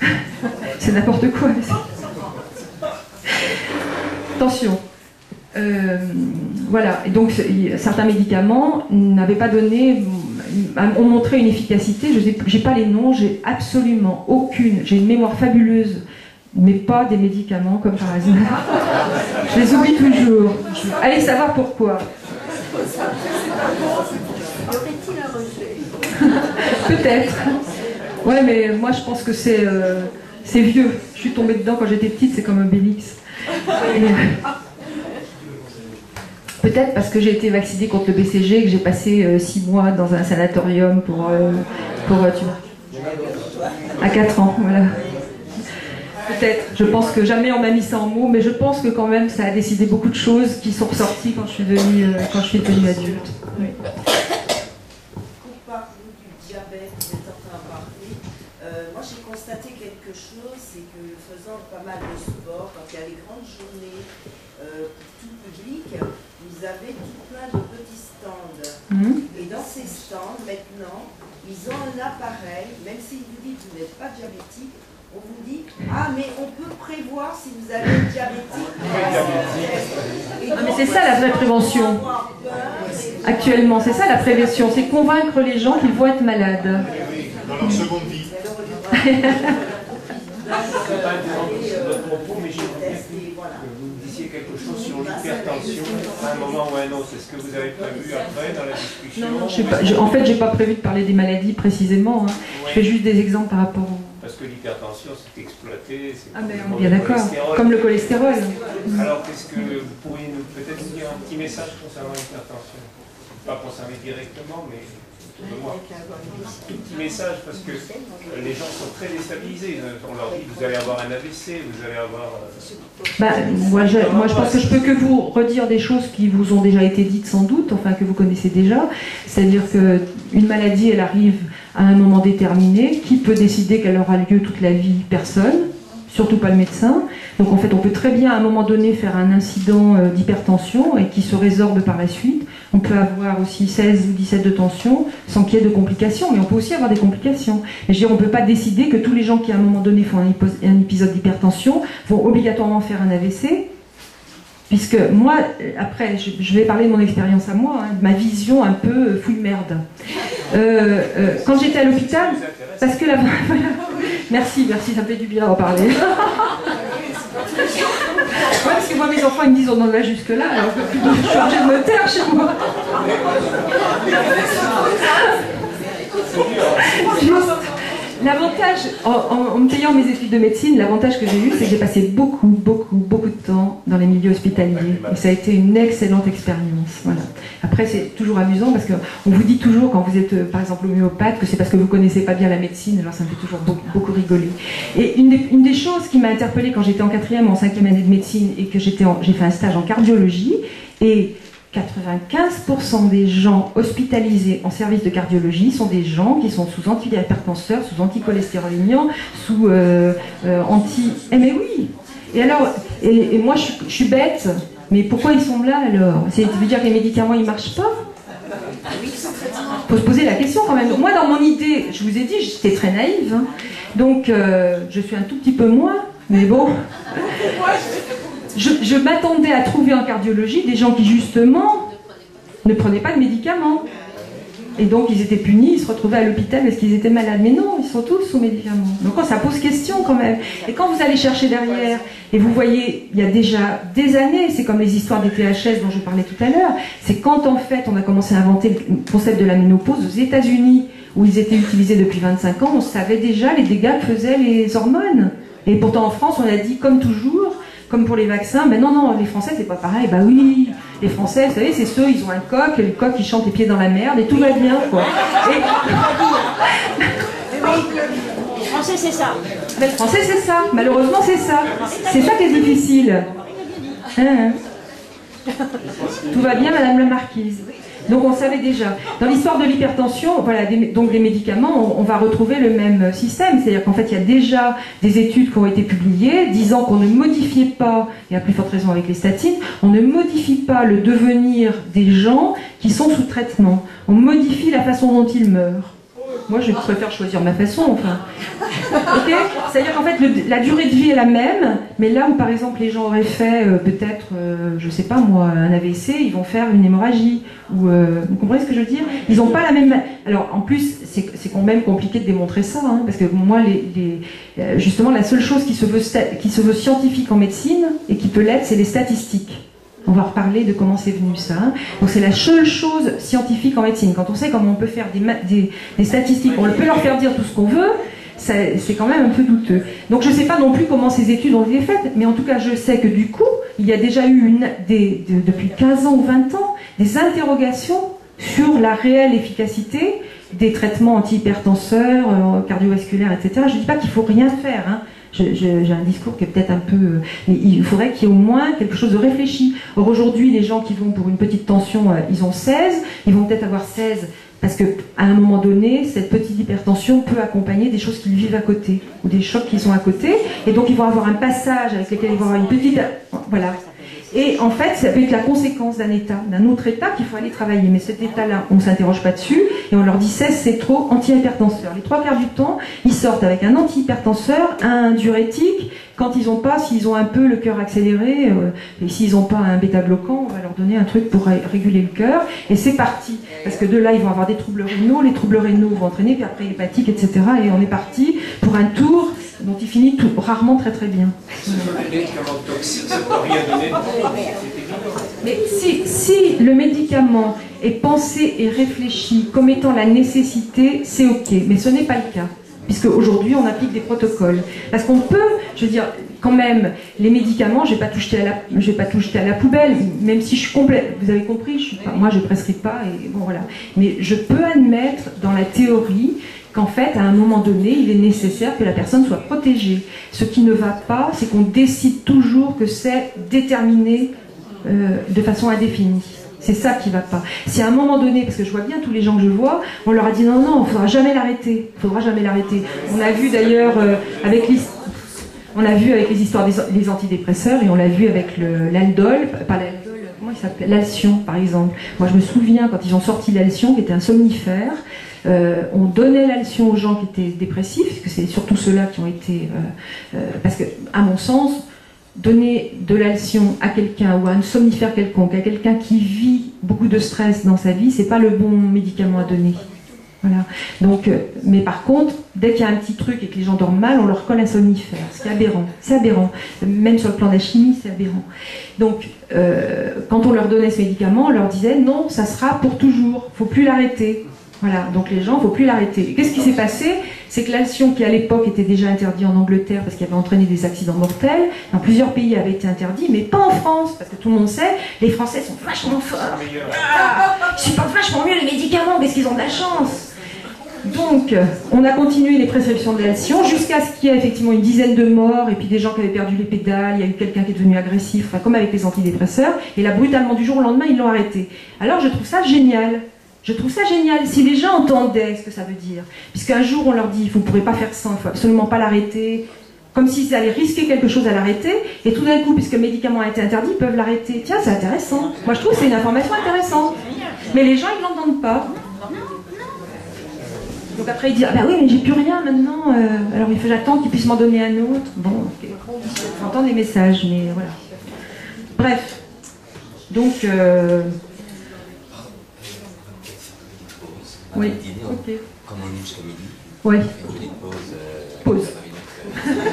c'est n'importe quoi. Attention. Euh, voilà, et donc certains médicaments n'avaient pas donné, ont montré une efficacité. Je n'ai pas les noms, j'ai absolument aucune. J'ai une mémoire fabuleuse, mais pas des médicaments comme par hasard. Je les oublie toujours. Allez savoir pourquoi. Peut-être. Ouais, mais moi je pense que c'est euh, vieux. Je suis tombée dedans quand j'étais petite, c'est comme un Bélix. Peut-être parce que j'ai été vaccinée contre le BCG, que j'ai passé euh, six mois dans un sanatorium pour, euh, pour tu vois, à 4 ans, voilà. Peut-être. Je pense que jamais on m'a mis ça en mots, mais je pense que quand même ça a décidé beaucoup de choses qui sont ressorties quand je suis devenue, quand je suis devenue adulte. Oui. Pas mal de sport, quand il y a les grandes journées euh, pour tout public, vous avez tout plein de petits stands. Mhm. Et dans ces stands, maintenant, ils ont un appareil, même si vous dites que vous n'êtes pas diabétique, on vous dit Ah, mais on peut prévoir si vous avez une diabétique. Ah, mais c'est ça la vraie prévention. Actuellement, c'est ça la prévention c'est convaincre les gens qu'ils vont être malades. Dans leur seconde vie. C'est pas votre propos, mais j'aimerais que vous disiez quelque chose sur l'hypertension à un moment ou à un autre. Est-ce que vous avez prévu après dans la discussion Non, non, en fait, j'ai pas prévu de parler des maladies précisément. Hein. Je fais juste des exemples par rapport au... Parce que l'hypertension, c'est exploité. Ah, mais on est bien d'accord. Comme le cholestérol. Alors, qu'est-ce que vous pourriez nous peut-être nous dire un petit message concernant l'hypertension? Pas concerné directement, mais un petit message parce que les gens sont très déstabilisés. On leur dit vous allez avoir un AVC, vous allez avoir. Euh, bah, moi, je, moi, je pense que je peux que vous redire des choses qui vous ont déjà été dites sans doute, enfin que vous connaissez déjà. C'est-à-dire qu'une maladie, elle arrive à un moment déterminé. Qui peut décider qu'elle aura lieu toute la vie? Personne surtout pas le médecin. Donc en fait, on peut très bien à un moment donné faire un incident euh, d'hypertension et qui se résorbe par la suite. On peut avoir aussi 16 ou 17 de tension sans qu'il y ait de complications, mais on peut aussi avoir des complications. Et je veux on ne peut pas décider que tous les gens qui à un moment donné font un, épisode d'hypertension vont obligatoirement faire un AVC. Puisque moi, euh, après, je, vais parler de mon expérience à moi, hein, de ma vision un peu euh, fouille merde. quand j'étais à l'hôpital, parce que la... Merci, merci, ça fait du bien d'en parler. que moi, mes enfants, ils me disent on en va jusque-là, alors je suis obligée de me taire chez moi. L'avantage, en, me payant mes études de médecine, l'avantage que j'ai eu, c'est que j'ai passé beaucoup, beaucoup, beaucoup de temps dans les milieux hospitaliers. Et ça a été une excellente expérience. Voilà. Après, c'est toujours amusant parce qu'on vous dit toujours, quand vous êtes, euh, par exemple, homéopathe, que c'est parce que vous connaissez pas bien la médecine. Alors, ça me fait toujours beaucoup, beaucoup rigoler. Et une des, une des choses qui m'a interpellée quand j'étais en quatrième ou en cinquième année de médecine et que j'ai fait un stage en cardiologie, et 95% des gens hospitalisés en service de cardiologie sont des gens qui sont sous antihypertenseurs, sous anticholestérolémiants, sous euh, euh, anti... Eh mais oui Et alors, et, moi je, suis bête, mais pourquoi ils sont là alors? C'est veut dire que les médicaments ils marchent pas? Faut se poser la question quand même. Moi, dans mon idée, je vous ai dit, j'étais très naïve. Hein. Donc, euh, je suis un tout petit peu moins, mais bon je, m'attendais à trouver en cardiologie des gens qui justement ne prenaient pas de médicaments. Et donc ils étaient punis, ils se retrouvaient à l'hôpital parce qu'ils étaient malades. Mais non, ils sont tous sous médicaments. Donc ça pose question quand même. Et quand vous allez chercher derrière, et vous voyez, il y a déjà des années, c'est comme les histoires des THS dont je parlais tout à l'heure, c'est quand en fait on a commencé à inventer le concept de la ménopause aux États-Unis, où ils étaient utilisés depuis 25 ans, on savait déjà les dégâts que faisaient les hormones. Et pourtant en France, on a dit comme toujours, comme pour les vaccins, mais non, non, les Français, c'est pas pareil. Bah oui, les Français, vous savez, c'est ceux, ils ont un coq, et le coq, il chante les pieds dans la merde, et tout va bien, quoi. Les Français, c'est ça. Mais le Français, c'est ça. Malheureusement, c'est ça. C'est ça qui est difficile. Hein, hein. Tout va bien, Madame la Marquise. Donc on savait déjà. Dans l'histoire de l'hypertension, voilà, donc les médicaments, on, va retrouver le même système. C'est-à-dire qu'en fait, il y a déjà des études qui ont été publiées disant qu'on ne modifiait pas, et à plus forte raison avec les statines, on ne modifie pas le devenir des gens qui sont sous traitement. On modifie la façon dont ils meurent. Moi, je préfère choisir ma façon, enfin. Ok? C'est-à-dire qu'en fait, la durée de vie est la même, mais là où, par exemple, les gens auraient fait euh, peut-être, euh, je sais pas moi, un AVC, ils vont faire une hémorragie. Euh, vous comprenez ce que je veux dire? Ils n'ont pas la même... Alors, en plus, c'est quand même compliqué de démontrer ça, hein, parce que moi, les, justement, la seule chose qui se veut scientifique en médecine, et qui peut l'être, c'est les statistiques. On va reparler de comment c'est venu ça. Donc c'est la seule chose scientifique en médecine. Quand on sait comment on peut faire des, statistiques, on peut leur faire dire tout ce qu'on veut, c'est quand même un peu douteux. Donc je ne sais pas non plus comment ces études ont été faites, mais en tout cas je sais que du coup, il y a déjà eu depuis 15 ans ou 20 ans des interrogations sur la réelle efficacité des traitements antihypertenseurs, euh, cardiovasculaires, etc. Je ne dis pas qu'il faut rien faire. Hein j'ai un discours qui est peut-être un peu... Mais il faudrait qu'il y ait au moins quelque chose de réfléchi. Or aujourd'hui, les gens qui vont pour une petite tension, euh, ils ont 16, ils vont peut-être avoir 16 parce qu'à un moment donné, cette petite hypertension peut accompagner des choses qu'ils vivent à côté, ou des chocs qu'ils ont à côté, et donc ils vont avoir un passage avec lequel ils vont avoir une petite... Voilà. Et en fait, ça peut être la conséquence d'un état, d'un autre état qu'il faut aller travailler. Mais cet état-là, on ne s'interroge pas dessus et on leur dit cesse, c'est trop antihypertenseur. Les trois quarts du temps, ils sortent avec un antihypertenseur, un diurétique. Quand ils n'ont pas, s'ils ont un peu le cœur accéléré, euh, et s'ils n'ont pas un bêta-bloquant, on va leur donner un truc pour réguler le cœur. Et c'est parti. Parce que de là, ils vont avoir des troubles rénaux. Les troubles rénaux vont entraîner, puis après hépatique, etc. Et on est parti pour un tour dont il finit tout, rarement très très bien. Mais si, si le médicament est pensé et réfléchi comme étant la nécessité, c'est ok, mais ce n'est pas le cas. Puisque aujourd'hui on applique des protocoles. Parce qu'on peut, je veux dire, quand même, les médicaments, je ne vais, pas tout jeter à la, pas tout jeter à la poubelle, même si je suis complète. Vous avez compris, je suis moi je ne prescris pas, et bon voilà. Mais je peux admettre dans la théorie qu'en fait, à un moment donné, il est nécessaire que la personne soit protégée. Ce qui ne va pas, c'est qu'on décide toujours que c'est déterminé euh, de façon indéfinie. C'est ça qui va pas. Si à un moment donné, parce que je vois bien tous les gens que je vois, on leur a dit non, non, il faudra jamais l'arrêter. Il faudra jamais l'arrêter. On a vu d'ailleurs euh, avec les, on vu avec les histoires des, antidépresseurs et on l'a vu avec l'aldol, pas l'aldol, comment il s'appelle? L'alcyon, par exemple. Moi, je me souviens quand ils ont sorti l'alcyon, qui était un somnifère. Euh, on donnait l'alcyon aux gens qui étaient dépressifs, parce que c'est surtout ceux-là qui ont été... Euh, euh, parce que, à mon sens, donner de l'alcyon à quelqu'un ou à un somnifère quelconque, à quelqu'un qui vit beaucoup de stress dans sa vie, c'est pas le bon médicament à donner. Voilà. Donc, mais par contre, dès qu'il y a un petit truc et que les gens dorment mal, on leur colle un somnifère. C'est aberrant. C'est aberrant. Même sur le plan de la chimie, c'est aberrant. Donc, quand on leur donnait ce médicament, on leur disait non, ça sera pour toujours. Faut plus l'arrêter. Voilà, donc les gens, il ne faut plus l'arrêter. Qu'est-ce qui s'est passé? C'est que l'alcyon, qui à l'époque était déjà interdit en Angleterre parce qu'il avait entraîné des accidents mortels, dans plusieurs pays avait été interdit, mais pas en France, parce que tout le monde sait, les Français sont vachement forts. Ah, ils supportent vachement mieux les médicaments, parce qu'ils ont de la chance. Donc, on a continué les prescriptions de l'alcyon jusqu'à ce qu'il y ait effectivement une dizaine de morts et puis des gens qui avaient perdu les pédales, il y a eu quelqu'un qui est devenu agressif, enfin, comme avec les antidépresseurs, et là, brutalement, du jour au lendemain, ils l'ont arrêté. Alors, je trouve ça génial. Je trouve ça génial. Si les gens entendaient ce que ça veut dire, puisqu'un jour on leur dit vous ne pourrez pas faire ça, il faut absolument pas l'arrêter, comme s'ils allaient risquer quelque chose à l'arrêter, et tout d'un coup, puisque le médicament a été interdit, ils peuvent l'arrêter. Tiens, c'est intéressant. Moi je trouve que c'est une information intéressante. Mais les gens ils ne l'entendent pas. Donc après ils disent ah ben oui mais j'ai plus rien maintenant, euh, alors il faut j'attends qu'ils puissent m'en donner un autre. Bon, j'entends des messages, mais voilà. Bref. Donc. Euh, oui. dîner, comme on dit jusqu'à midi. Oui. Pause.